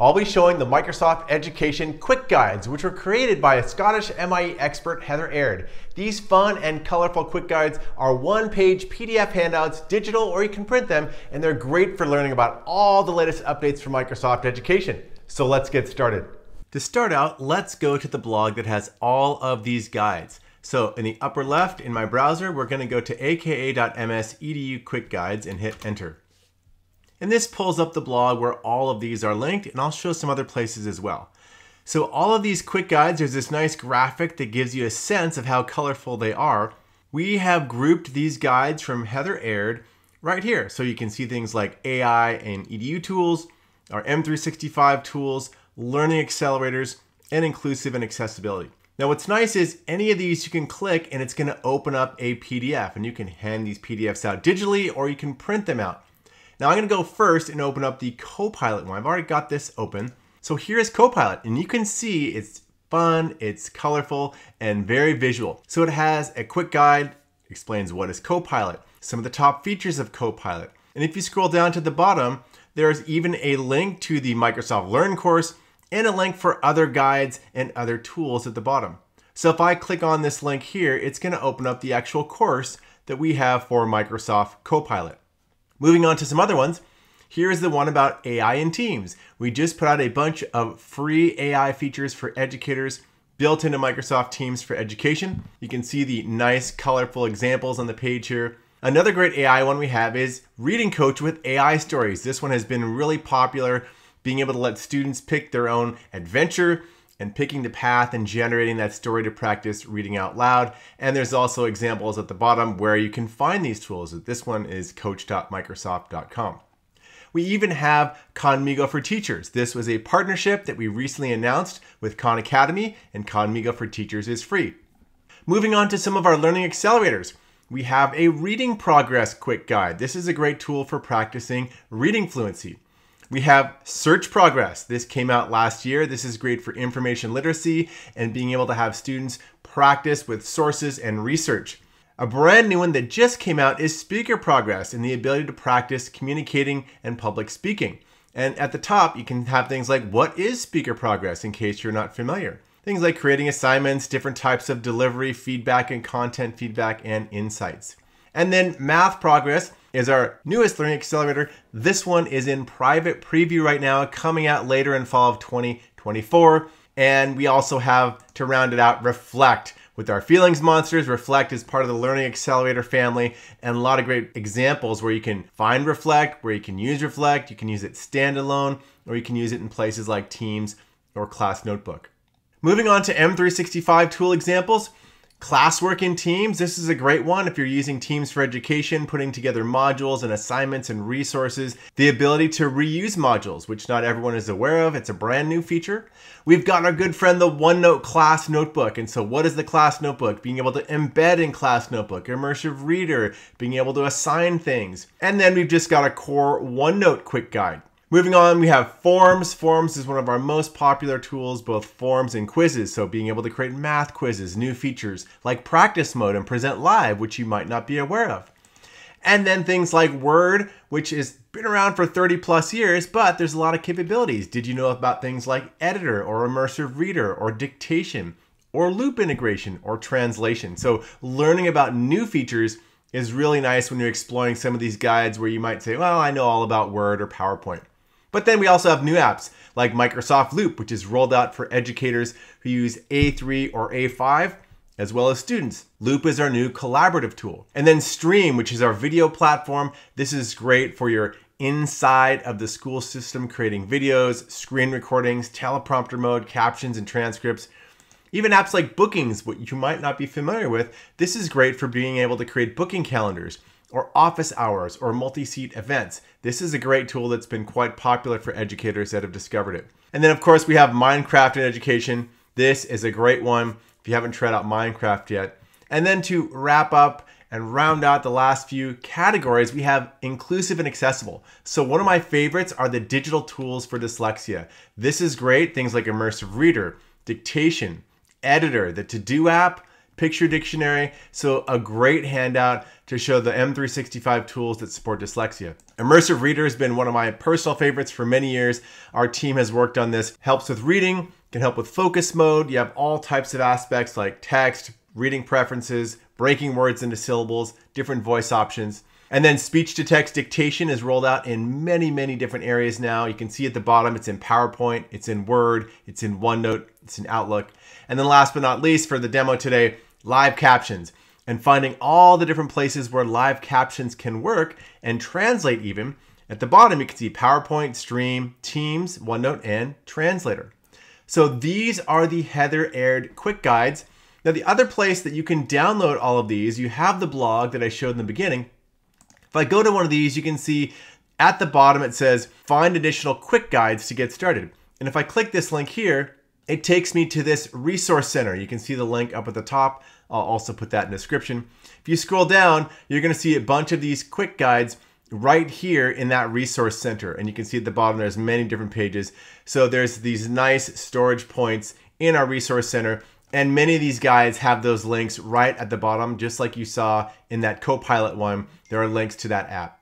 I'll be showing the Microsoft Education Quick Guides, which were created by a Scottish MIE expert, Heather Aird. These fun and colorful quick guides are one-page PDF handouts, digital or you can print them, and they're great for learning about all the latest updates for Microsoft Education. So let's get started. To start out, let's go to the blog that has all of these guides. So in the upper left in my browser, we're going to go to aka.ms edu quick guides and hit enter. And this pulls up the blog where all of these are linked, and I'll show some other places as well. So all of these quick guides, there's this nice graphic that gives you a sense of how colorful they are. We have grouped these guides from Heather Aird right here. So you can see things like AI and EDU tools, our M365 tools, learning accelerators, and inclusive and accessibility. Now what's nice is any of these you can click and it's gonna open up a PDF and you can hand these PDFs out digitally or you can print them out. Now I'm gonna go first and open up the Copilot one. I've already got this open. So here's Copilot and you can see it's fun, it's colorful, and very visual. So it has a quick guide, explains what is Copilot, some of the top features of Copilot. And if you scroll down to the bottom, there's even a link to the Microsoft Learn course and a link for other guides and other tools at the bottom. So if I click on this link here, it's gonna open up the actual course that we have for Microsoft Copilot. Moving on to some other ones, here's the one about AI in Teams. We just put out a bunch of free AI features for educators built into Microsoft Teams for Education. You can see the nice colorful examples on the page here. Another great AI one we have is Reading Coach with AI Stories. This one has been really popular, being able to let students pick their own adventure and picking the path and generating that story to practice reading out loud. And there's also examples at the bottom where you can find these tools. This one is coach.microsoft.com. We even have Khanmigo for Teachers. This was a partnership that we recently announced with Khan Academy, and Khanmigo for Teachers is free. Moving on to some of our learning accelerators. We have a reading progress quick guide. This is a great tool for practicing reading fluency. We have Search Progress. This came out last year. This is great for information literacy and being able to have students practice with sources and research. A brand new one that just came out is Speaker Progress and the ability to practice communicating and public speaking. And at the top, you can have things like what is speaker progress in case you're not familiar. Things like creating assignments, different types of delivery, feedback and content feedback, and insights. And then Math Progress is our newest learning accelerator. This one is in private preview right now, coming out later in fall of 2024. And we also have, to round it out, Reflect with our feelings monsters. Reflect is part of the Learning Accelerator family, and a lot of great examples where you can find Reflect, where you can use Reflect, you can use it standalone, or you can use it in places like Teams or Class Notebook. Moving on to M365 tool examples, Classwork in Teams, this is a great one if you're using Teams for education, putting together modules and assignments and resources. The ability to reuse modules, which not everyone is aware of, it's a brand new feature. We've got our good friend, the OneNote Class Notebook. And so what is the Class Notebook? Being able to embed in Class Notebook, immersive reader, being able to assign things. And then we've just got a core OneNote quick guide. Moving on, we have Forms. Forms is one of our most popular tools, both forms and quizzes. So being able to create math quizzes, new features like practice mode and present live, which you might not be aware of. And then things like Word, which has been around for 30 plus years, but there's a lot of capabilities. Did you know about things like editor or immersive reader or dictation or loop integration or translation? So learning about new features is really nice when you're exploring some of these guides where you might say, well, I know all about Word or PowerPoint. But then we also have new apps like Microsoft Loop, which is rolled out for educators who use A3 or A5, as well as students. Loop is our new collaborative tool. And then Stream, which is our video platform. This is great for your inside of the school system, creating videos, screen recordings, teleprompter mode, captions, and transcripts. Even apps like Bookings, what you might not be familiar with, this is great for being able to create booking calendars or office hours or multi-seat events. This is a great tool that's been quite popular for educators that have discovered it. And then of course we have Minecraft in education. This is a great one if you haven't tried out Minecraft yet. And then to wrap up and round out the last few categories, we have inclusive and accessible. So one of my favorites are the digital tools for dyslexia. This is great, things like immersive reader, dictation, editor, the to-do app, picture dictionary, so a great handout to show the M365 tools that support dyslexia. Immersive Reader has been one of my personal favorites for many years. Our team has worked on this. Helps with reading, can help with focus mode. You have all types of aspects like text, reading preferences, breaking words into syllables, different voice options. And then speech to text dictation is rolled out in many, many different areas now. You can see at the bottom, it's in PowerPoint, it's in Word, it's in OneNote, it's in Outlook. And then last but not least for the demo today, live captions and finding all the different places where live captions can work and translate even. At the bottom, you can see PowerPoint, Stream, Teams, OneNote, and Translator. So these are the Heather Aird quick guides. Now the other place that you can download all of these, you have the blog that I showed in the beginning, if I go to one of these, you can see at the bottom it says find additional quick guides to get started. And if I click this link here, it takes me to this resource center. You can see the link up at the top. I'll also put that in the description. If you scroll down, you're gonna see a bunch of these quick guides right here in that resource center. And you can see at the bottom, there's many different pages. So there's these nice storage points in our resource center and many of these guides have those links right at the bottom, just like you saw in that Copilot one. There are links to that app.